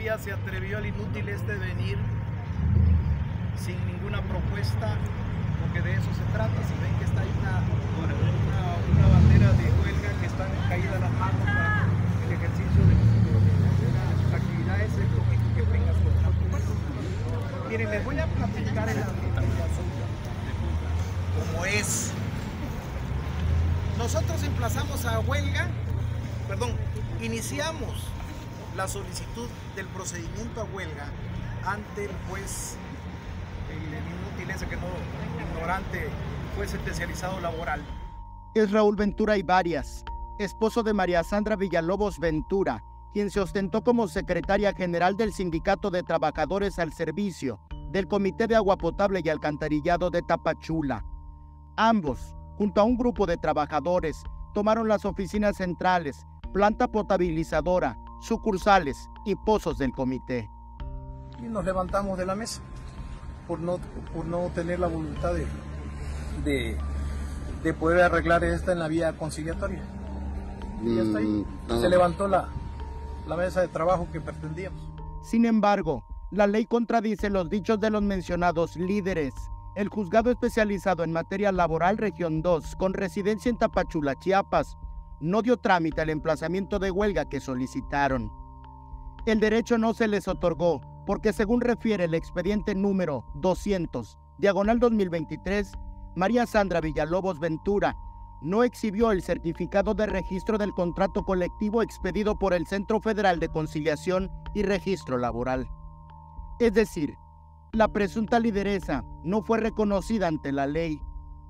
se atrevió el inútil este de venir sin ninguna propuesta, porque de eso se trata. Si ven que está ahí una, una, bandera de huelga que están caídas las manos para el ejercicio de, sus actividades, es lógico que tengas propuesta. Miren, les voy a platicar el como es. Nosotros emplazamos a huelga, perdón, iniciamos la solicitud del procedimiento a huelga ante el juez, el, inútil ese que no, ignorante, juez especializado laboral. Es Raúl Ventura y Varias, esposo de María Sandra Villalobos Ventura, quien se ostentó como secretaria general del Sindicato de Trabajadores al Servicio del Comité de Agua Potable y Alcantarillado de Tapachula. Ambos, junto a un grupo de trabajadores, tomaron las oficinas centrales, planta potabilizadora, sucursales y pozos del comité. Y nos levantamos de la mesa por no, por no tener la voluntad de, de, poder arreglar esta en la vía conciliatoria. Y ya está ahí. Mm, Se levantó la, la mesa de trabajo que pretendíamos. Sin embargo, la ley contradice los dichos de los mencionados líderes. El juzgado especializado en materia laboral Región 2, con residencia en Tapachula, Chiapas, no dio trámite al emplazamiento de huelga que solicitaron. El derecho no se les otorgó porque según refiere el expediente número 200, diagonal 2023, María Sandra Villalobos Ventura no exhibió el certificado de registro del contrato colectivo expedido por el Centro Federal de Conciliación y Registro Laboral. Es decir, la presunta lideresa no fue reconocida ante la ley,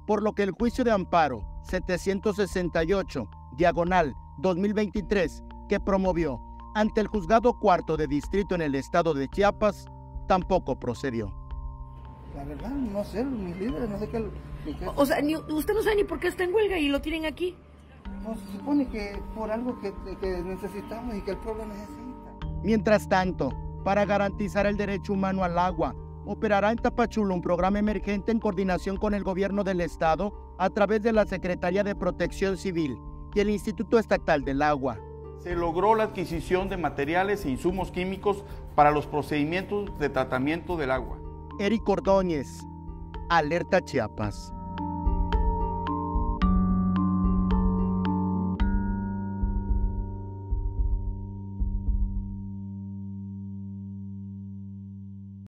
por lo que el juicio de amparo 768 diagonal 2023 que promovió ante el juzgado cuarto de distrito en el estado de Chiapas tampoco procedió. La verdad, no sé, mis líderes, no sé qué. O sea, usted no sabe ni por qué está en huelga y lo tienen aquí. No, se supone que por algo que, que necesitamos y que el pueblo necesita. Mientras tanto, para garantizar el derecho humano al agua, operará en Tapachula un programa emergente en coordinación con el gobierno del estado a través de la Secretaría de Protección Civil y el Instituto Estatal del Agua. Se logró la adquisición de materiales e insumos químicos para los procedimientos de tratamiento del agua. Eric Ordóñez, Alerta Chiapas.